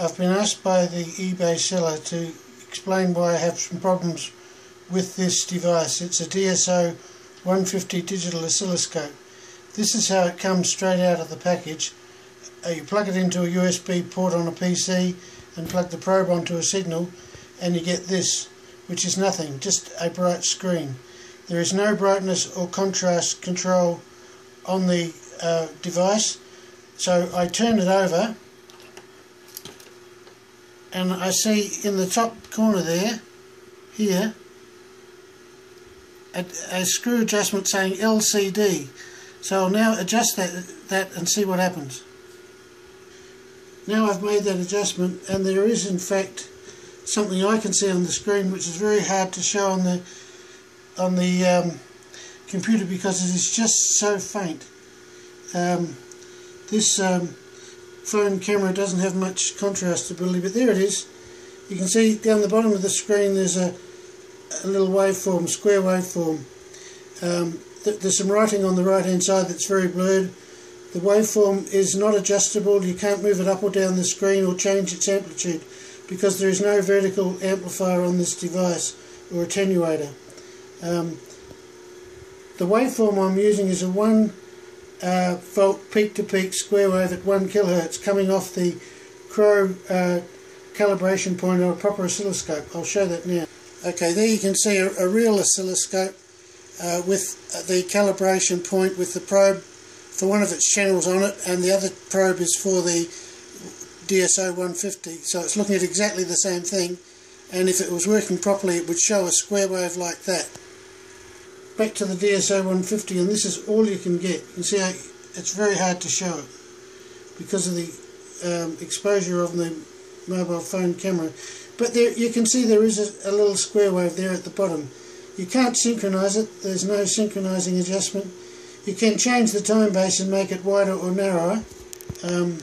I've been asked by the eBay seller to explain why I have some problems with this device. It's a DSO 150 digital oscilloscope. This is how it comes straight out of the package. Uh, you plug it into a USB port on a PC and plug the probe onto a signal and you get this, which is nothing, just a bright screen. There is no brightness or contrast control on the uh, device, so I turn it over and I see in the top corner there, here, a, a, screw adjustment saying LCD. So I'll now adjust that, that and see what happens. Now I've made that adjustment and there is in fact something I can see on the screen which is very hard to show on the on the um, computer because it is just so faint. Um, this um, phone camera doesn't have much contrast ability, but there it is. You can see down the bottom of the screen there's a, a little waveform, square waveform. Um, th there's some writing on the right hand side that's very blurred. The waveform is not adjustable, you can't move it up or down the screen or change its amplitude because there is no vertical amplifier on this device or attenuator. Um, the waveform I'm using is a 1 uh, volt peak to peak square wave at 1 kilohertz coming off the Crow uh, calibration point on a proper oscilloscope. I'll show that now. Okay, there you can see a, a real oscilloscope uh, with the calibration point with the probe for one of its channels on it and the other probe is for the DSO 150 so it's looking at exactly the same thing and if it was working properly it would show a square wave like that back to the DSO 150 and this is all you can get. You see it's very hard to show it because of the um, exposure of the mobile phone camera. But there you can see there is a, a, little square wave there at the bottom. You can't synchronize it, there's no synchronizing adjustment. You can change the time base and make it wider or narrower. Um,